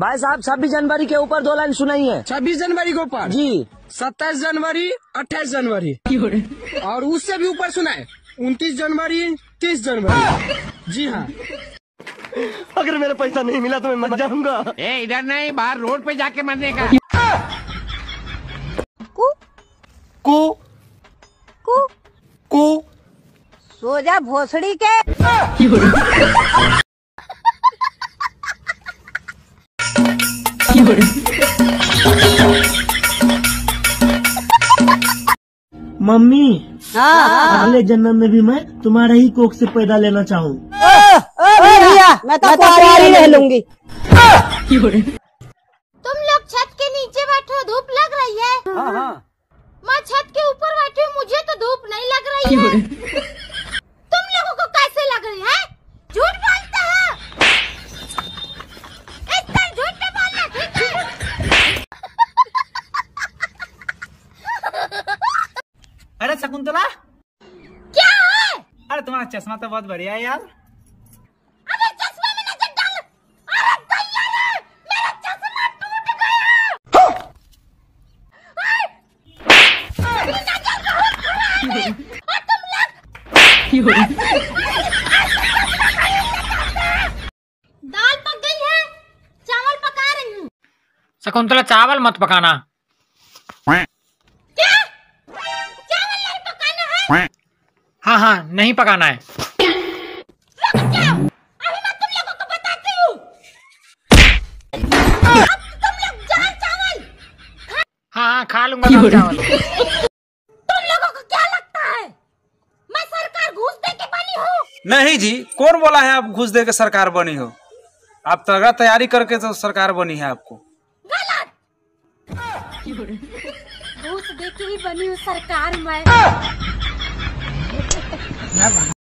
भाई साहब छब्बीस जनवरी के ऊपर दो लाइन सुनाई है छब्बीस जनवरी के ऊपर? जी। सत्ताईस जनवरी अट्ठाईस जनवरी। और उससे भी ऊपर सुनाए। उनतीस जनवरी तीस जनवरी। जी हाँ। अगर मेरा पैसा नहीं मिला तो मैं मर जाऊँगा। ए इधर नहीं बाहर रोड पे जाके मरने का। कु। कु। कु। सो जा भोसड़ी के। मम्मी हाँ। अगले जन्म में भी मैं तुम्हारे ही कोख से पैदा लेना चाहूँ। भैया मैं तो कुंवारी रह लूँगी। तुम लोग छत के नीचे बैठे हो धूप लग रही है। हाँ हाँ। मैं छत के ऊपर बैठी हूँ मुझे तो धूप नहीं लग रही है तुम लोगों को कैसे लग रही है झूठ बोलते हो इतना झूठ नहीं बोलना ठीक है अरे शकुंतला? क्या है? अरे तुम्हारा चश्मा तो बहुत बढ़िया है यार। अबे चश्मे में नज़र डाल अरे मेरा चश्मा टूट गया। दाल पक गई है चावल पका रही हूँ। शकुंतला चावल मत पकाना। हाँ हाँ नहीं पकाना है। रुक जाओ। अभी मैं तुम लोगों को बताती हूँ। अब तुम लोग जाओ चावल। हाँ हाँ खा लूँगा तुम लोगों को क्या लगता है? मैं सरकार घूस दे के बनी हूँ। नहीं जी कौन बोला है आप घुस दे के सरकार बनी हो? आप तगड़ा तैयारी करके तो सरकार बनी है आपको। गलत। घूस दे के ही बनी हूँ सरकार मैं। Never.